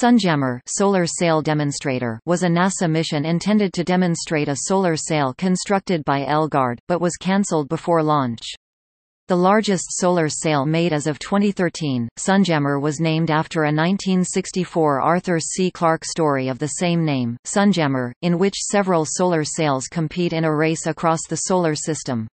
Sunjammer solar sail demonstrator was a NASA mission intended to demonstrate a solar sail constructed by LGarde, but was cancelled before launch. The largest solar sail made as of 2013, Sunjammer was named after a 1964 Arthur C. Clarke story of the same name, Sunjammer, in which several solar sails compete in a race across the solar system.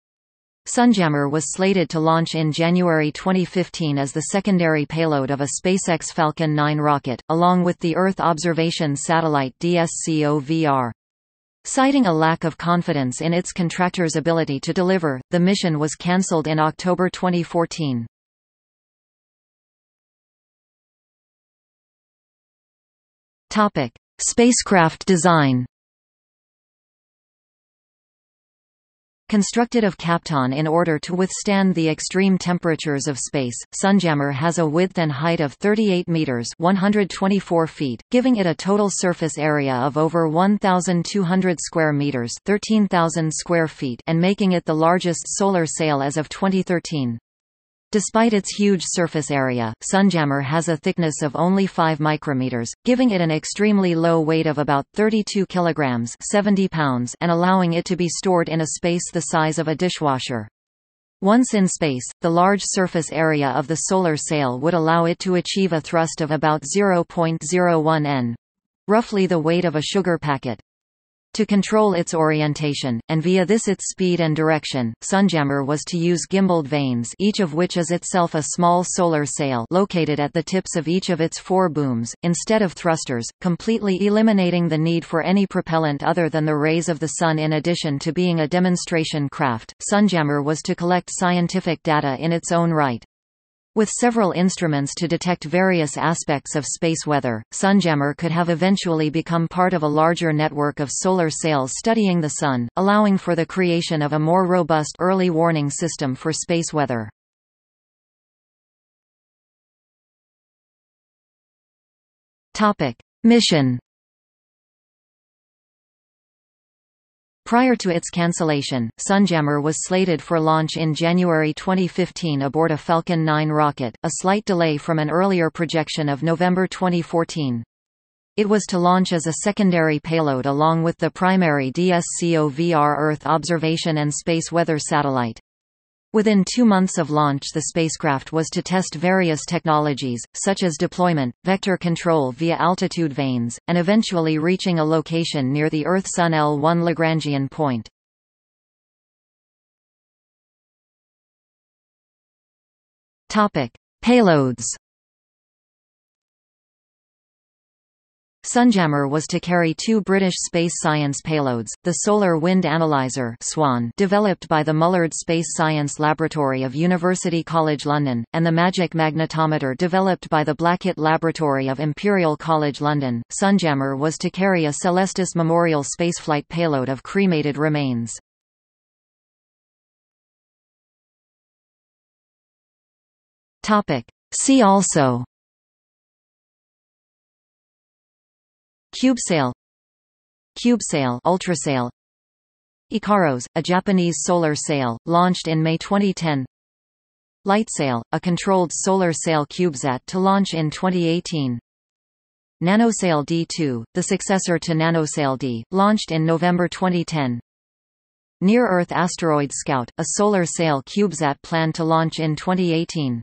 Sunjammer was slated to launch in January 2015 as the secondary payload of a SpaceX Falcon 9 rocket, along with the Earth observation satellite DSCOVR. Citing a lack of confidence in its contractor's ability to deliver, the mission was cancelled in October 2014. Topic: Spacecraft design. Constructed of Kapton in order to withstand the extreme temperatures of space, Sunjammer has a width and height of 38 meters (124 feet), giving it a total surface area of over 1,200 square meters (13,000 square feet) and making it the largest solar sail as of 2013. Despite its huge surface area, Sunjammer has a thickness of only 5 micrometers, giving it an extremely low weight of about 32 kilograms 70 pounds and allowing it to be stored in a space the size of a dishwasher. Once in space, the large surface area of the solar sail would allow it to achieve a thrust of about 0.01 n, roughly the weight of a sugar packet. To control its orientation, and via this its speed and direction, Sunjammer was to use gimbaled vanes each of which is itself a small solar sail located at the tips of each of its four booms, instead of thrusters, completely eliminating the need for any propellant other than the rays of the sun in addition to being a demonstration craft, Sunjammer was to collect scientific data in its own right. With several instruments to detect various aspects of space weather, Sunjammer could have eventually become part of a larger network of solar sails studying the Sun, allowing for the creation of a more robust early warning system for space weather. Mission Prior to its cancellation, Sunjammer was slated for launch in January 2015 aboard a Falcon 9 rocket, a slight delay from an earlier projection of November 2014. It was to launch as a secondary payload along with the primary DSCOVR Earth observation and space weather satellite. Within two months of launch the spacecraft was to test various technologies, such as deployment, vector control via altitude vanes, and eventually reaching a location near the Earth-Sun L1 Lagrangian point. Payloads Sunjammer was to carry two British space science payloads, the Solar Wind Analyzer SWAN developed by the Mullard Space Science Laboratory of University College London, and the Magic Magnetometer developed by the Blackett Laboratory of Imperial College London. Sunjammer was to carry a Celestis Memorial spaceflight payload of cremated remains. See also CubeSail CubeSail Ultrasail Ikaros, a Japanese solar sail, launched in May 2010 LightSail, a controlled solar sail CubeSat to launch in 2018 NanoSail D2, the successor to NanoSail D, launched in November 2010 Near-Earth Asteroid Scout, a solar sail CubeSat planned to launch in 2018